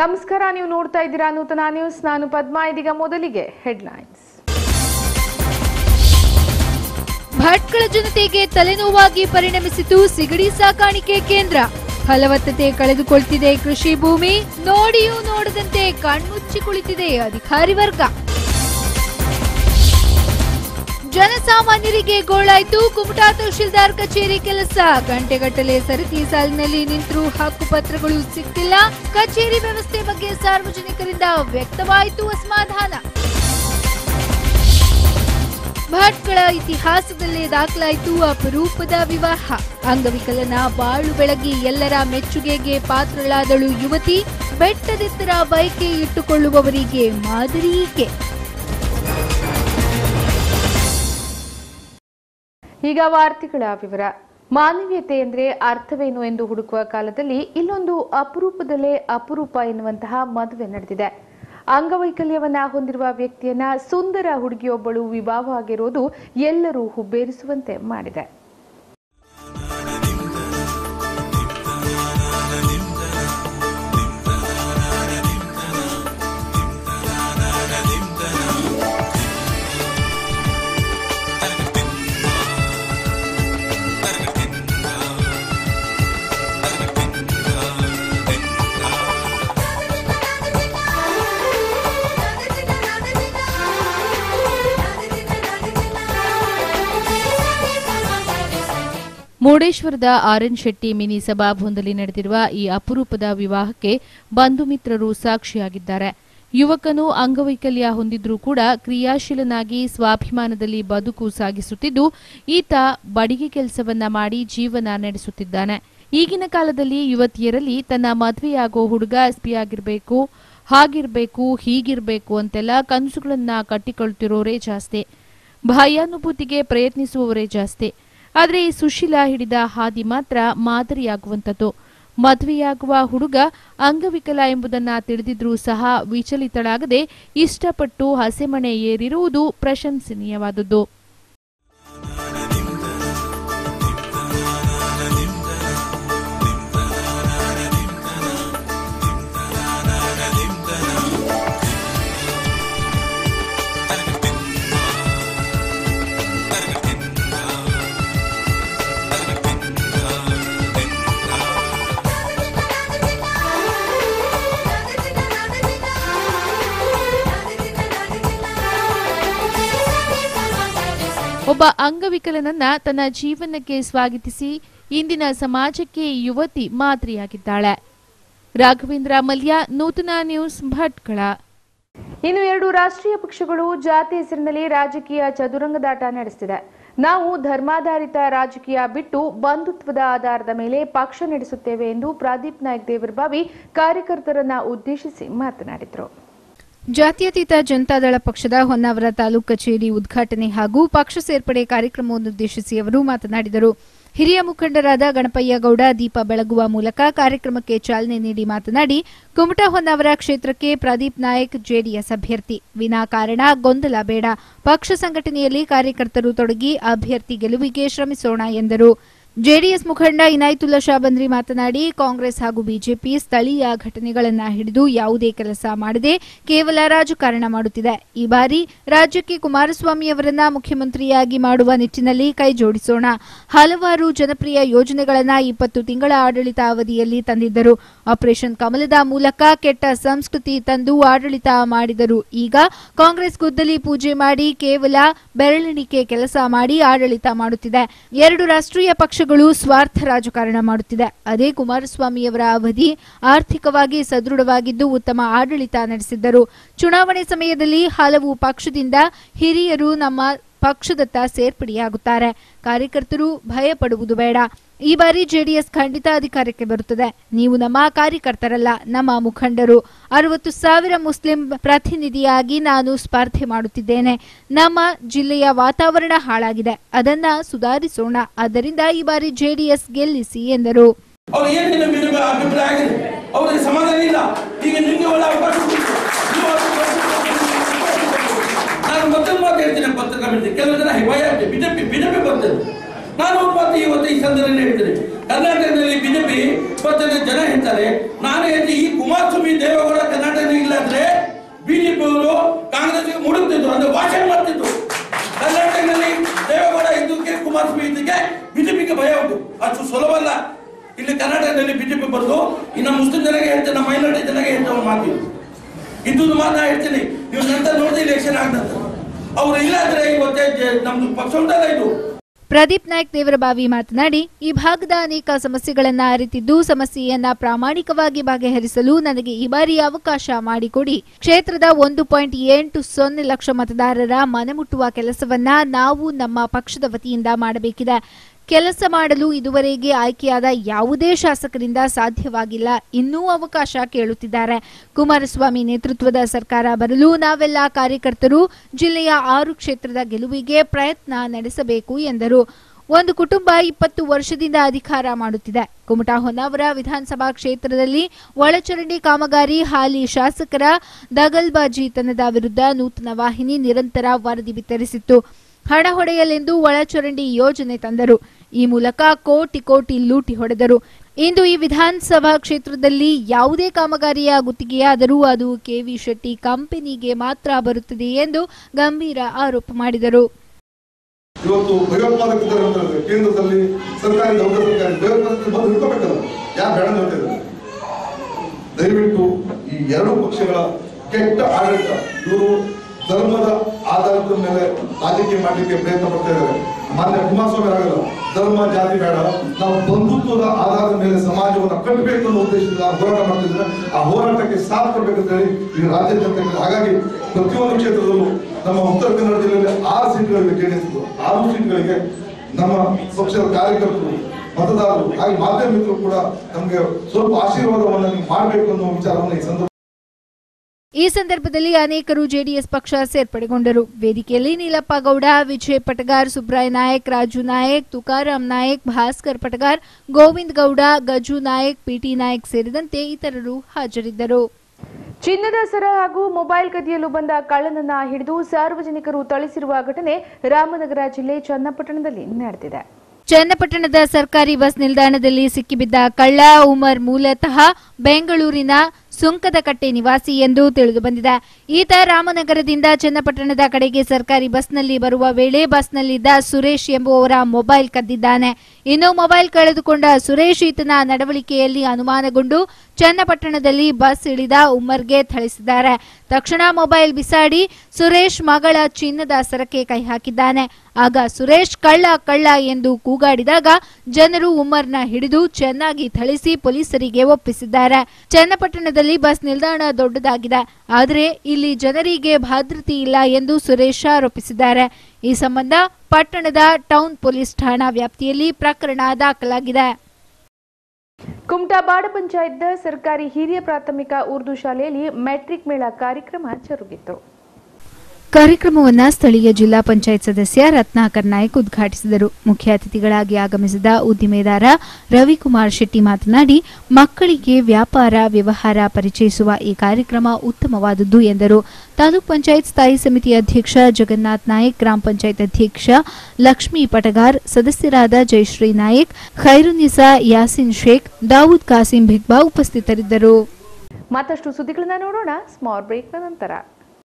ನಮಸ್ಕಾರ, ನೀವು ನೋಡ್ತಾ ಇದ್ದೀರಾ ನೂತನ ನ್ಯೂಸ್. ನಾನು ಪದ್ಮಾ, ಇದೀಗ ಮೊದಲಿಗೆ ಹೆಡ್ಲೈನ್ಸ್. ಭಟ್ಕಳ ಜನತೆಗೆ ತಲೆನೋವಾಗಿ ಪರಿಣಮಿಸಿತು ಸಿಗಡಿ ಸಾಕಾಣಿಕೆ ಕೇಂದ್ರ. ಫಲವತ್ತತೆ ಕಳೆದುಕೊಳ್ತಿದೆ ಕೃಷಿ ಭೂಮಿ. ನೋಡಿಯೂ ನೋಡದಂತೆ ಕಣ್ಮುಚ್ಚಿ ಕುಳಿತಿದೆ ಅಧಿಕಾರಿ ವರ್ಗ. ಜನಸಾಮಾನ್ಯರಿಗೆ ಗೋಳಾಯ್ತು. ಕುಮಟಾ ತಹಶೀಲ್ದಾರ್ ಕಚೇರಿ ಕೆಲಸ. ಗಂಟೆಗಟ್ಟಲೆ ಸರತಿ ಸಾಲಿನಲ್ಲಿ ನಿಂತರೂ ಹಕ್ಕುಪತ್ರಗಳು ಸಿಕ್ಕಿಲ್ಲ ಕಚೇರಿ ವ್ಯವಸ್ಥೆ ಬಗ್ಗೆ ಸಾರ್ವಜನಿಕರಿಂದ ವ್ಯಕ್ತವಾಯಿತು ಅಸಮಾಧಾನ. ಭಟ್ಗಳ ಇತಿಹಾಸದಲ್ಲೇ ದಾಖಲಾಯಿತು ಅಪರೂಪದ ವಿವಾಹ. ಅಂಗವಿಕಲನ ಬಾಳು ಬೆಳಗಿ ಎಲ್ಲರ ಮೆಚ್ಚುಗೆಗೆ ಪಾತ್ರಳಾದಳು ಯುವತಿ. ಬೆಟ್ಟದೆತ್ತರ ಬೈಕೆ ಇಟ್ಟುಕೊಳ್ಳುವವರಿಗೆ ಮಾದರಿ ಈಗ ವಾರ್ತೆಗಳ ವಿವರ. ಮಾನವೀಯತೆ ಎಂದರೆ ಅರ್ಥವೇನು ಎಂದು ಹುಡುಕುವ ಕಾಲದಲ್ಲಿ ಇಲ್ಲೊಂದು ಅಪರೂಪದಲ್ಲೇ ಅಪರೂಪ ಎನ್ನುವಂತಹ ಮದುವೆ ನಡೆದಿದೆ. ಅಂಗವೈಕಲ್ಯವನ್ನ ಹೊಂದಿರುವ ವ್ಯಕ್ತಿಯನ್ನ ಸುಂದರ ಹುಡುಗಿಯೊಬ್ಬಳು ವಿವಾಹವಾಗಿರೋದು ಎಲ್ಲರೂ ಹುಬ್ಬೇರಿಸುವಂತೆ ಮಾಡಿದೆ. ಮುರುಡೇಶ್ವರದ ಆರ್ಎನ್ ಶೆಟ್ಟಿ ಮಿನಿ ಸಭಾಭವನದಲ್ಲಿ ನಡೆದಿರುವ ಈ ಅಪರೂಪದ ವಿವಾಹಕ್ಕೆ ಬಂಧು ಮಿತ್ರರು ಸಾಕ್ಷಿಯಾಗಿದ್ದಾರೆ. ಯುವಕನು ಅಂಗವೈಕಲ್ಯ ಹೊಂದಿದ್ರೂ ಕೂಡ ಕ್ರಿಯಾಶೀಲನಾಗಿ ಸ್ವಾಭಿಮಾನದಲ್ಲಿ ಬದುಕು ಸಾಗಿಸುತ್ತಿದ್ದು, ಈತ ಬಡಿಗೆ ಕೆಲಸವನ್ನ ಮಾಡಿ ಜೀವನ ನಡೆಸುತ್ತಿದ್ದಾನೆ. ಈಗಿನ ಕಾಲದಲ್ಲಿ ಯುವತಿಯರಲ್ಲಿ ತನ್ನ ಮದುವೆಯಾಗೋ ಹುಡುಗ ಎಸ್ಪಿಯಾಗಿರಬೇಕು ಹಾಗಿರ್ಬೇಕು, ಹೀಗಿರ್ಬೇಕು ಅಂತೆಲ್ಲ ಕನಸುಗಳನ್ನ ಕಟ್ಟಿಕೊಳ್ತಿರೋರೇ ಜಾಸ್ತಿ. ಭಯಾನುಭೂತಿಗೆ ಪ್ರಯತ್ನಿಸುವವರೇ ಜಾಸ್ತಿ. ಆದರೆ ಈ ಸುಶೀಲಾ ಹಿಡಿದ ಹಾದಿ ಮಾತ್ರ ಮಾದರಿಯಾಗುವಂಥದ್ದು. ಮದುವೆಯಾಗುವ ಹುಡುಗ ಅಂಗವಿಕಲ ಎಂಬುದನ್ನ ತಿಳಿದಿದ್ರೂ ಸಹ ವಿಚಲಿತಳಾಗದೆ ಇಷ್ಟಪಟ್ಟು ಹಸೆಮಣೆ ಏರಿರುವುದು ಪ್ರಶಂಸನೀಯವಾದದ್ದು. ಒಬ್ಬ ಅಂಗವಿಕಲನನ್ನ ತನ್ನ ಜೀವನಕ್ಕೆ ಸ್ವಾಗತಿಸಿ ಇಂದಿನ ಸಮಾಜಕ್ಕೆ ಯುವತಿ ಮಾದರಿಯಾಗಿದ್ದಾಳೆ. ರಾಘವೇಂದ್ರ ಮಲ್ಯ, ನೂತನ ನ್ಯೂಸ್ ಭಟ್ಕಳ. ಇನ್ನು ಎರಡು ರಾಷ್ಟ್ರೀಯ ಪಕ್ಷಗಳು ಜಾತಿ ಹೆಸರಿನಲ್ಲಿ ರಾಜಕೀಯ ಚದುರಂಗದಾಟ ನಡೆಸಿದೆ ನಾವು ಧರ್ಮಾಧಾರಿತ ರಾಜಕೀಯ ಬಿಟ್ಟು ಬಂಧುತ್ವದ ಆಧಾರದ ಮೇಲೆ ಪಕ್ಷ ನಡೆಸುತ್ತೇವೆ ಎಂದು ಪ್ರದೀಪ್ ನಾಯಕ್ ದೇವರ್ಬಾವಿ ಕಾರ್ಯಕರ್ತರನ್ನ ಉದ್ದೇಶಿಸಿ ಮಾತನಾಡಿದರು. ಜಾತ್ಯತೀತ ಜನತಾದಳ ಪಕ್ಷದ ಹೊನ್ನಾವರ ತಾಲೂಕು ಕಚೇರಿ ಉದ್ಘಾಟನೆ ಹಾಗೂ ಪಕ್ಷ ಸೇರ್ಪಡೆ ಕಾರ್ಯಕ್ರಮವನ್ನುದ್ದೇಶಿಸಿ ಅವರು ಮಾತನಾಡಿದರು. ಹಿರಿಯ ಮುಖಂಡರಾದ ಗಣಪಯ್ಯ ಗೌಡ ದೀಪ ಬೆಳಗುವ ಮೂಲಕ ಕಾರ್ಯಕ್ರಮಕ್ಕೆ ಚಾಲನೆ ನೀಡಿ ಮಾತನಾಡಿ, ಕುಮಟಾ ಹೊನ್ನಾವರ ಕ್ಷೇತ್ರಕ್ಕೆ ಪ್ರದೀಪ್ ನಾಯಕ್ ಜೆಡಿಎಸ್ ಅಭ್ಯರ್ಥಿ. ವಿನಾಕಾರಣ ಗೊಂದಲ ಬೇಡ. ಪಕ್ಷ ಸಂಘಟನೆಯಲ್ಲಿ ಕಾರ್ಯಕರ್ತರು ತೊಡಗಿ ಅಭ್ಯರ್ಥಿ ಗೆಲುವಿಗೆ ಶ್ರಮಿಸೋಣ ಎಂದರು. ಜೆಡಿಎಸ್ ಮುಖಂಡ ಇನಾಯತುಲ್ಲಾ ಶಾಬಂದ್ರಿ ಮಾತನಾಡಿ, ಕಾಂಗ್ರೆಸ್ ಹಾಗೂ ಬಿಜೆಪಿ ಸ್ಥಳೀಯ ಘಟನೆಗಳನ್ನು ಹಿಡಿದು ಯಾವುದೇ ಕೆಲಸ ಮಾಡದೆ ಕೇವಲ ರಾಜಕಾರಣ ಮಾಡುತ್ತಿದೆ. ಈ ಬಾರಿ ರಾಜ್ಯಕ್ಕೆ ಕುಮಾರಸ್ವಾಮಿಯವರನ್ನ ಮುಖ್ಯಮಂತ್ರಿಯಾಗಿ ಮಾಡುವ ನಿಟ್ಟಿನಲ್ಲಿ ಕೈಜೋಡಿಸೋಣ ಹಲವಾರು ಜನಪ್ರಿಯ ಯೋಜನೆಗಳನ್ನು ಇಪ್ಪತ್ತು ತಿಂಗಳ ಆಡಳಿತ ಅವಧಿಯಲ್ಲಿ ತಂದಿದ್ದರು. ಆಪರೇಷನ್ ಕಮಲದ ಮೂಲಕ ಕೆಟ್ಟ ಸಂಸ್ಕೃತಿ ತಂದು ಆಡಳಿತ ಮಾಡಿದರು. ಈಗ ಕಾಂಗ್ರೆಸ್ ಗುದ್ದಲಿ ಪೂಜೆ ಮಾಡಿ ಕೇವಲ ಬೆರಳೆಣಿಕೆ ಕೆಲಸ ಮಾಡಿ ಆಡಳಿತ ಮಾಡುತ್ತಿದೆ. ಎರಡು ರಾಷ್ಟ್ರೀಯ ಪಕ್ಷಗಳು ಸ್ವಾರ್ಥ ರಾಜಕಾರಣ ಮಾಡುತ್ತಿದೆ. ಅದೇ ಕುಮಾರಸ್ವಾಮಿಯವರ ಅವಧಿ ಆರ್ಥಿಕವಾಗಿ ಸದೃಢವಾಗಿದ್ದು ಉತ್ತಮ ಆಡಳಿತ ನಡೆಸಿದ್ದರು. ಚುನಾವಣೆ ಸಮಯದಲ್ಲಿ ಹಲವು ಪಕ್ಷದಿಂದ ಹಿರಿಯರು ನಮ್ಮ ಪಕ್ಷದತ್ತ ಸೇರ್ಪಡೆಯಾಗುತ್ತಾರೆ. ಕಾರ್ಯಕರ್ತರು ಭಯ ಪಡುವುದು ಬೇಡ. ಈ ಬಾರಿ ಜೆಡಿಎಸ್ ಖಂಡಿತ ಅಧಿಕಾರಕ್ಕೆ ಬರುತ್ತದೆ. ನೀವು ನಮ್ಮ ಕಾರ್ಯಕರ್ತರಲ್ಲ, ನಮ್ಮ ಮುಖಂಡರು. ಅರವತ್ತು ಸಾವಿರ ಮುಸ್ಲಿಂ ಪ್ರತಿನಿಧಿಯಾಗಿ ನಾನು ಸ್ಪರ್ಧೆ ಮಾಡುತ್ತಿದ್ದೇನೆ. ನಮ್ಮ ಜಿಲ್ಲೆಯ ವಾತಾವರಣ ಹಾಳಾಗಿದೆ. ಅದನ್ನ ಸುಧಾರಿಸೋಣ. ಆದ್ದರಿಂದ ಈ ಬಾರಿ ಜೆಡಿಎಸ್ ಗೆಲ್ಲಿಸಿ ಎಂದರು ಅವ್ರು ಏನೇನು ಬೇರೆ ಅಭಿಪ್ರಾಯ ಆಗಿದೆ ಅವ್ರಿಗೆ ಸಮಾಧಾನ ಇಲ್ಲ ಈಗ ನಿಮಗೆ ಒಳ್ಳೆ ಅವಕಾಶ ಕೊಡ್ತು. ನೀವು ಅವಕಾಶ ಕೊಡ್ತು. ನಾನು ಮತ್ತೊಂದು ಮಾತು ಹೇಳ್ತೀನಿ ಪತ್ರಿಕಾ ಕೆಲವು ಜನ ಭಯ ಬಿಜೆಪಿ ಬಿಜೆಪಿ ಬರ್ತದೆ ನಾನು ಮತ್ತೆ ಮಾತು ಇವತ್ತು ಈ ಸಂದರ್ಭದಲ್ಲಿ ಹೇಳ್ತೇನೆ. ಕರ್ನಾಟಕದಲ್ಲಿ ಬಿಜೆಪಿ ಇಪ್ಪತ್ತೈದು ಜನ ಹೇಳ್ತಾರೆ ನಾನು ಹೇಳ್ತೀನಿ, ಈ ಕುಮಾರಸ್ವಾಮಿ ದೇವೇಗೌಡ ಕರ್ನಾಟಕದಲ್ಲಿ ಇಲ್ಲ ಅಂದ್ರೆ ಬಿಜೆಪಿ ಅವರು ಕಾಂಗ್ರೆಸ್ಗೆ ಮುಡುತ್ತಿದ್ರು, ಅಂದ್ರೆ ಭಾಷಣ ಮಾಡ್ತಿದ್ರು. ಕರ್ನಾಟಕದಲ್ಲಿ ದೇವೇಗೌಡ ಇದ್ದಕ್ಕೆ ಕುಮಾರಸ್ವಾಮಿ ಇದ್ದಕ್ಕೆ ಬಿಜೆಪಿಗೆ ಭಯ ಉಂಟು. ಅಷ್ಟು ಸುಲಭ ಅಲ್ಲ. ಇಲ್ಲಿ ಕರ್ನಾಟಕದಲ್ಲಿ ಬಿಜೆಪಿ ಬರೆದು ಇನ್ನು ಮುಸ್ಲಿಂ ಜನಗೆ ಹೇಳ್ತೇನೆ ಮೈನಾರಿಟಿ ಜನಗೆ ಹೇಳ್ತೇವೆ ಮಾತು ಇದ್ದು ಮಾತ್ರ ಹೇಳ್ತೀನಿ. ನೀವು ನಂತರ ನೋಡಿದ್ರೆ ಎಲೆಕ್ಷನ್ ಆಗ್ತದೆ. ಪ್ರದೀಪ್ ನಾಯ್ಕ್ ದೇವರಬಾವಿ ಮಾತನಾಡಿ, ಈ ಭಾಗದ ಅನೇಕ ಸಮಸ್ಯೆಗಳನ್ನ ಅರಿತಿದ್ದು, ಸಮಸ್ಯೆಯನ್ನ ಪ್ರಾಮಾಣಿಕವಾಗಿ ಬಗೆಹರಿಸಲು ನನಗೆ ಈ ಬಾರಿ ಅವಕಾಶ ಮಾಡಿಕೊಡಿ. ಕ್ಷೇತ್ರದ ಒಂದು ಪಾಯಿಂಟ್ ಎಂಟು ಸೊನ್ನೆ ಲಕ್ಷ ಮತದಾರರ ಮನಮುಟ್ಟುವ ಕೆಲಸವನ್ನ ನಾವು ನಮ್ಮ ಪಕ್ಷದ ವತಿಯಿಂದ ಮಾಡಬೇಕಿದೆ. ಕೆಲಸ ಮಾಡಲು ಇದುವರೆಗೆ ಆಯ್ಕೆಯಾದ ಯಾವುದೇ ಶಾಸಕರಿಂದ ಸಾಧ್ಯವಾಗಿಲ್ಲ. ಇನ್ನೂ ಅವಕಾಶ ಕೇಳುತ್ತಿದ್ದಾರೆ. ಕುಮಾರಸ್ವಾಮಿ ನೇತೃತ್ವದ ಸರ್ಕಾರ ಬರಲು ನಾವೆಲ್ಲ ಕಾರ್ಯಕರ್ತರು, ಜಿಲ್ಲೆಯ ಆರು ಕ್ಷೇತ್ರದ ಗೆಲುವಿಗೆ ಪ್ರಯತ್ನ ನಡೆಸಬೇಕು ಎಂದರು. ಒಂದು ಕುಟುಂಬ ಇಪ್ಪತ್ತು ವರ್ಷದಿಂದ ಅಧಿಕಾರ ಮಾಡುತ್ತಿದೆ. ಕುಮಟಾ ಹೊನ್ನಾವರ ವಿಧಾನಸಭಾ ಕ್ಷೇತ್ರದಲ್ಲಿ ಒಳಚರಂಡಿ ಕಾಮಗಾರಿ, ಹಾಲಿ ಶಾಸಕರ ದಗಲ್ಬಾಜಿತನದ ವಿರುದ್ಧ ನೂತನ ವಾಹಿನಿ ನಿರಂತರ ವರದಿ ಬಿತ್ತರಿಸಿತ್ತು. ಹಣ ಹೊಡೆಯಲೆಂದು ಒಳಚರಂಡಿ ಯೋಜನೆ ತಂದರು. ಈ ಮೂಲಕ ಕೋಟಿ ಕೋಟಿ ಲೂಟಿ ಹೊಡೆದರು. ಇಂದು ಈ ವಿಧಾನಸಭಾ ಕ್ಷೇತ್ರದಲ್ಲಿ ಯಾವುದೇ ಕಾಮಗಾರಿಯ ಗುತ್ತಿಗೆಯಾದರೂ ಅದು ಕೆವಿ ಶೆಟ್ಟಿ ಕಂಪನಿಗೆ ಮಾತ್ರ ಬರುತ್ತದೆ ಎಂದು ಗಂಭೀರ ಆರೋಪ ಮಾಡಿದರು. ಇವತ್ತು ಭಯೋತ್ಪಾದಕ ಕೇಂದ್ರದಲ್ಲಿ ಸರ್ಕಾರಿ ದಯವಿಟ್ಟು ಈ ಎರಡು ಪಕ್ಷಗಳ ಕೆಟ್ಟ ಆಡಳಿತ, ಇವರು ಧರ್ಮದ ಆಧಾರದ ಮೇಲೆ ರಾಜಕೀಯ ಮಾಡಲಿಕ್ಕೆ ಪ್ರಯತ್ನ ಪಡ್ತಾ ಇದ್ದಾರೆ. ಮಾನ್ಯ ಕುಮಾರಸ್ವಾಮಿ ಆಗಲ್ಲ ಧರ್ಮ, ಜಾತಿ ಬೇಡ. ನಾವು ಬಂಧುತ್ವದ ಆಧಾರದ ಮೇಲೆ ಸಮಾಜವನ್ನು ಕಟ್ಟಬೇಕು ಅನ್ನೋ ಉದ್ದೇಶದಿಂದ ಹೋರಾಟ ಮಾಡ್ತಿದ್ರೆ ಆ ಹೋರಾಟಕ್ಕೆ ಸಾಥ್ ಕೊಡ್ಬೇಕಂತ ಹೇಳಿ ಈ ರಾಜ್ಯಾದ್ಯಂತ ಇದೆ. ಹಾಗಾಗಿ ಪ್ರತಿಯೊಂದು ಕ್ಷೇತ್ರದಲ್ಲೂ ನಮ್ಮ ಉತ್ತರ ಕನ್ನಡ ಜಿಲ್ಲೆಯಲ್ಲಿ ಆರು ಸೀಟ್ಗಳಿಗೆ ಜೆಡಿಎಸ್ ಆರು ಸೀಟ್ಗಳಿಗೆ ನಮ್ಮ ಪಕ್ಷದ ಕಾರ್ಯಕರ್ತರು, ಮತದಾರರು, ಹಾಗೆ ಮಾಧ್ಯಮ ಮಿತ್ರರು ಕೂಡ ನಮಗೆ ಸ್ವಲ್ಪ ಆಶೀರ್ವಾದವನ್ನು ಮಾಡಬೇಕು ಅನ್ನೋ ವಿಚಾರವನ್ನು ಈ ಸಂದರ್ಭ ಈ ಸಂದರ್ಭದಲ್ಲಿ ಅನೇಕರು ಜೆಡಿಎಸ್ ಪಕ್ಷ ಸೇರ್ಪಡೆಗೊಂಡರು. ವೇದಿಕೆಯಲ್ಲಿ ನೀಲಪ್ಪ ಗೌಡ ವಿಜಯ್ ಪಟಗಾರ್ ಸುಬ್ರಾಯ್ ನಾಯಕ್ ರಾಜು ನಾಯಕ್ ತುಕಾರಾಂ ನಾಯಕ್ ಭಾಸ್ಕರ್ ಪಟಗಾರ್ ಗೋವಿಂದ್ ಗೌಡ ಗಜು ನಾಯಕ್ ಪಿಟಿ ನಾಯಕ್ ಸೇರಿದಂತೆ ಇತರರು ಹಾಜರಿದ್ದರು. ಚಿನ್ನದ ಸರ ಹಾಗೂ ಮೊಬೈಲ್ ಕದಿಯಲು ಬಂದ ಕಳ್ಳನನ್ನ ಹಿಡಿದು ಸಾರ್ವಜನಿಕರು ಥಳಿಸಿರುವ ಘಟನೆ ರಾಮನಗರ ಜಿಲ್ಲೆ ಚನ್ನಪಟ್ಟಣದಲ್ಲಿ ನಡೆದಿದೆ. ಚನ್ನಪಟ್ಟಣದ ಸರ್ಕಾರಿ ಬಸ್ ನಿಲ್ದಾಣದಲ್ಲಿ ಸಿಕ್ಕಿಬಿದ್ದ ಕಳ್ಳ ಉಮರ್ ಮೂಲತಃ ಬೆಂಗಳೂರಿನ ಸುಂಕದಕಟ್ಟೆ ನಿವಾಸಿ ಎಂದು ತಿಳಿದು ಬಂದಿದೆ ಈತ ರಾಮನಗರದಿಂದ ಚನ್ನಪಟ್ಟಣದ ಕಡೆಗೆ ಸರ್ಕಾರಿ ಬಸ್ನಲ್ಲಿ ಬರುವ ವೇಳೆ ಬಸ್ನಲ್ಲಿದ್ದ ಸುರೇಶ್ ಎಂಬುವವರ ಮೊಬೈಲ್ ಕದ್ದಿದ್ದಾನೆ. ಇನ್ನು ಮೊಬೈಲ್ ಕಳೆದುಕೊಂಡ ಸುರೇಶ್ ಈತನ ನಡವಳಿಕೆಯಲ್ಲಿ ಅನುಮಾನಗೊಂಡು ಚನ್ನಪಟ್ಟಣದಲ್ಲಿ ಬಸ್ ಇಳಿದ ಉಮ್ಮರ್ಗೆ ಥಳಿಸಿದ್ದಾರೆ. ತಕ್ಷಣ ಮೊಬೈಲ್ ಬಿಸಾಡಿ ಸುರೇಶ್ ಮಗಳ ಚಿನ್ನದ ಸರಕ್ಕೆ ಕೈ ಹಾಕಿದ್ದಾನೆ. ಆಗ ಸುರೇಶ್ ಕಳ್ಳ ಕಳ್ಳ ಎಂದು ಕೂಗಾಡಿದಾಗ ಜನರು ಉಮ್ಮರ್ನ ಹಿಡಿದು ಚೆನ್ನಾಗಿ ಥಳಿಸಿ ಪೊಲೀಸರಿಗೆ ಒಪ್ಪಿಸಿದ್ದಾರೆ. ಚನ್ನಪಟ್ಟಣದಲ್ಲಿ ಬಸ್ ನಿಲ್ದಾಣ ದೊಡ್ಡದಾಗಿದೆ. ಆದರೆ ಇಲ್ಲಿ ಜನರಿಗೆ ಭದ್ರತೆ ಇಲ್ಲ ಎಂದು ಸುರೇಶ್ ಆರೋಪಿಸಿದ್ದಾರೆ. ಈ ಸಂಬಂಧ ಪಟ್ಟಣದ ಟೌನ್ ಪೊಲೀಸ್ ಠಾಣಾ ವ್ಯಾಪ್ತಿಯಲ್ಲಿ ಪ್ರಕರಣ ದಾಖಲಾಗಿದೆ. ಕುಮಟಾ ಬಾಡ ಪಂಚಾಯತ್ ಸರ್ಕಾರಿ ಹಿರಿಯ ಪ್ರಾಥಮಿಕ ಉರ್ದು ಶಾಲೆಯಲ್ಲಿ ಮೆಟ್ರಿಕ್ ಮೇಳ ಕಾರ್ಯಕ್ರಮ ಜರುಗಿತು. ಕಾರ್ಯಕ್ರಮವನ್ನ ಸ್ಥಳೀಯ ಜಿಲ್ಲಾ ಪಂಚಾಯತ್ ಸದಸ್ಯ ರತ್ನಾಕರ್ ನಾಯಕ್ ಉದ್ಘಾಟಿಸಿದರು. ಮುಖ್ಯ ಅತಿಥಿಗಳಾಗಿ ಆಗಮಿಸಿದ ಉದ್ದಿಮೆದಾರ ರವಿಕುಮಾರ್ ಶೆಟ್ಟಿ ಮಾತನಾಡಿ, ಮಕ್ಕಳಿಗೆ ವ್ಯಾಪಾರ, ವ್ಯವಹಾರ ಪರಿಚಯಿಸುವ ಈ ಕಾರ್ಯಕ್ರಮ ಉತ್ತಮವಾದದ್ದು ಎಂದರು. ತಾಲೂಕ್ ಪಂಚಾಯತ್ ಸ್ಥಾಯಿ ಸಮಿತಿ ಅಧ್ಯಕ್ಷ ಜಗನ್ನಾಥ್ ನಾಯಕ್, ಗ್ರಾಮ ಪಂಚಾಯತ್ ಅಧ್ಯಕ್ಷ ಲಕ್ಷ್ಮೀ ಪಟಗಾರ್, ಸದಸ್ಯರಾದ ಜಯಶ್ರೀ ನಾಯಕ್, ಖೈರುನಿಸಾ ಯಾಸಿನ್ ಶೇಖ್, ದಾವೂದ್ ಕಾಸಿಂ ಭಿಗ್ಬಾ ಉಪಸ್ಥಿತರಿದ್ದರು. ಮತ್ತಷ್ಟು ಸುದ್ದಿಗಳನ್ನ ನೋಡೋಣ. ಸ್ಮಾಲ್ ಬ್ರೇಕ್ನ ನಂತರ.